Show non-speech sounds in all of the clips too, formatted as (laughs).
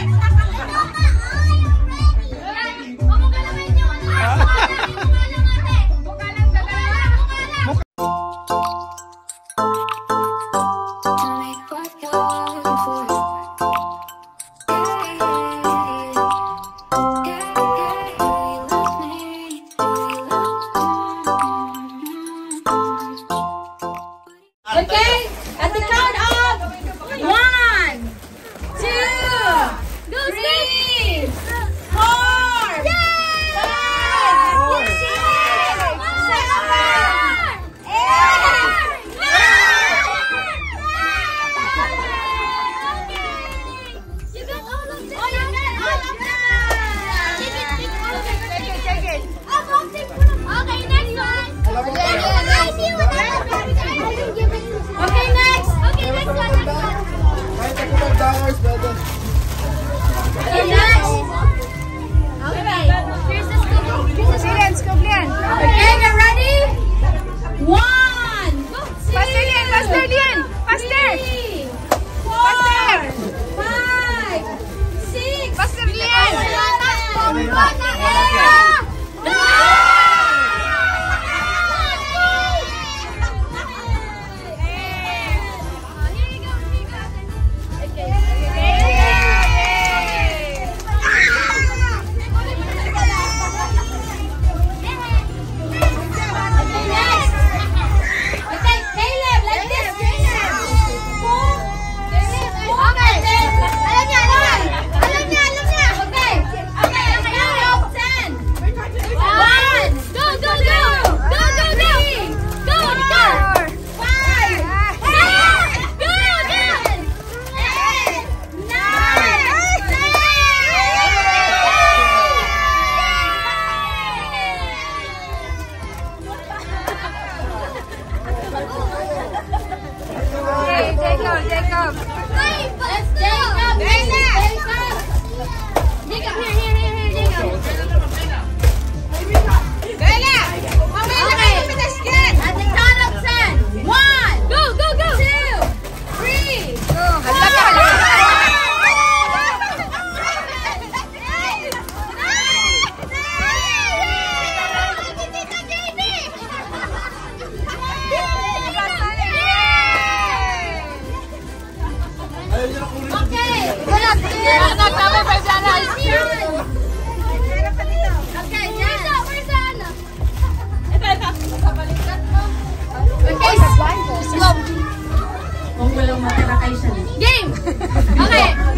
Thank you.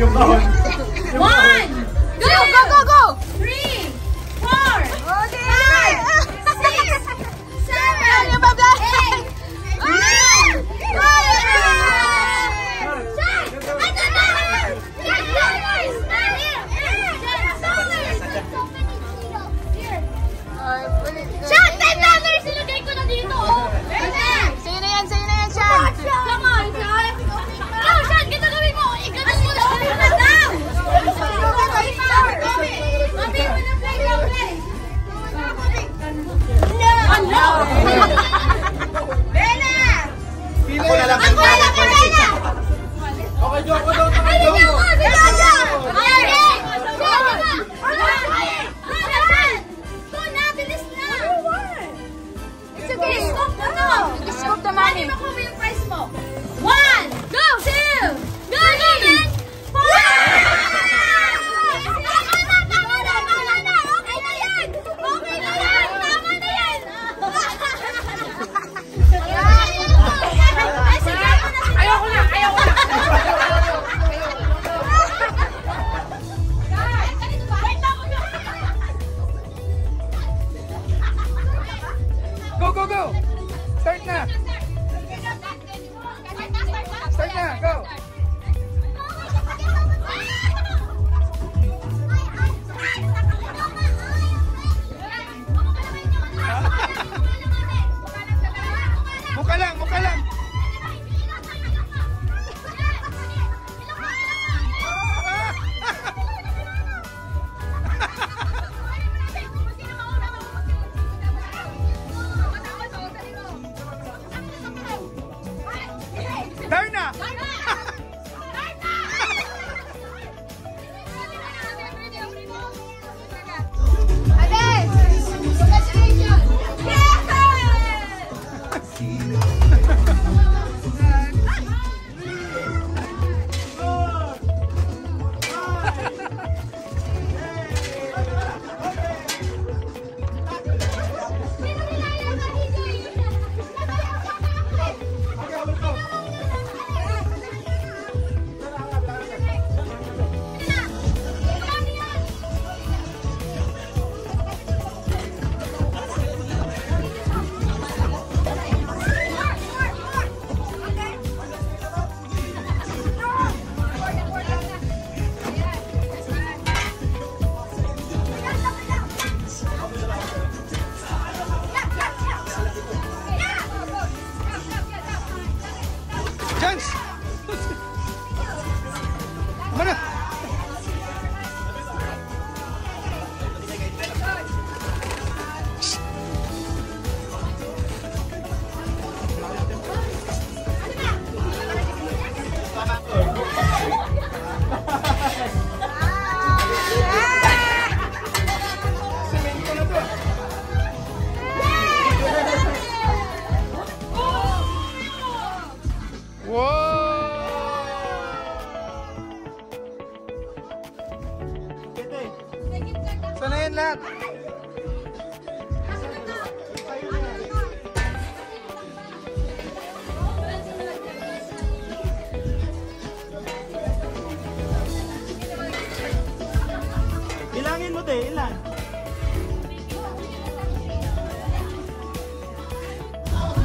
yung dahon. Te. Ilan?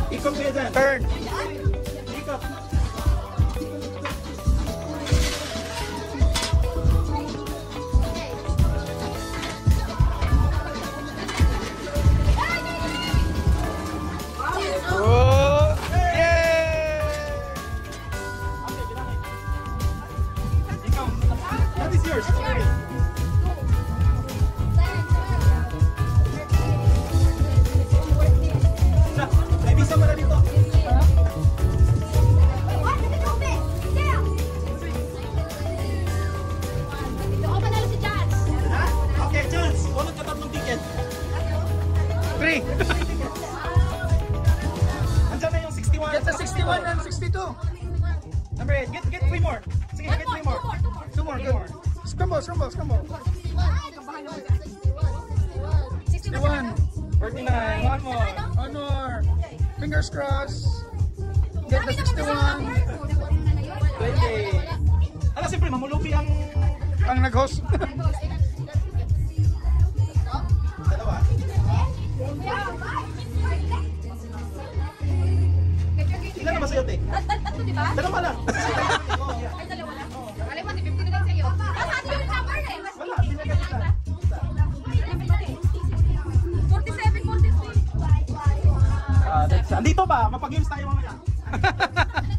Ikot kayo dyan. Turn. Scramble, scramble, scramble. 61. 49. One more. One more. Fingers crossed. Get the 61. 20. Ala, siyempre, mamulupi ang Ang nag-host. dalawa. Ilan na ba sa'yo, te? Tatlo, di ba? Dalawa lang. Ay, dalawa 43. That's, andito ba? Mapag-games tayo mamaya. (laughs)